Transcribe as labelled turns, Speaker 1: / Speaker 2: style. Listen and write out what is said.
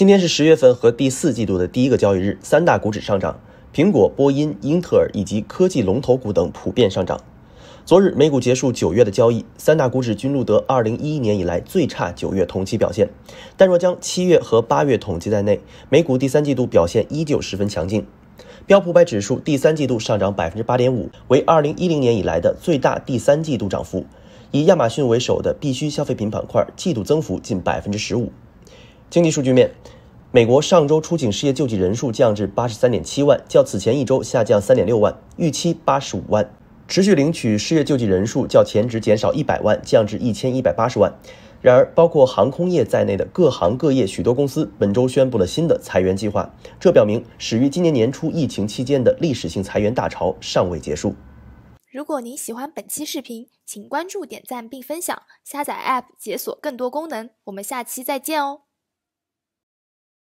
Speaker 1: 今天是十月份和第四季度的第一个交易日，三大股指上涨，苹果、波音、英特尔以及科技龙头股等普遍上涨。昨日美股结束九月的交易，三大股指均录得二零一一年以来最差九月同期表现。但若将七月和八月统计在内，美股第三季度表现依旧十分强劲。标普百指数第三季度上涨百分之八点五，为二零一零年以来的最大第三季度涨幅。以亚马逊为首的必需消费品板块季度增幅近百分之十五。经济数据面，美国上周出境失业救济人数降至八十三点七万，较此前一周下降三点六万，预期八十五万。持续领取失业救济人数较前值减少一百万，降至一千一百八十万。然而，包括航空业在内的各行各业许多公司本周宣布了新的裁员计划，这表明始于今年年初疫情期间的历史性裁员大潮尚未结束。
Speaker 2: 如果您喜欢本期视频，请关注、点赞并分享，下载 App 解锁更多功能。我们下期再见哦！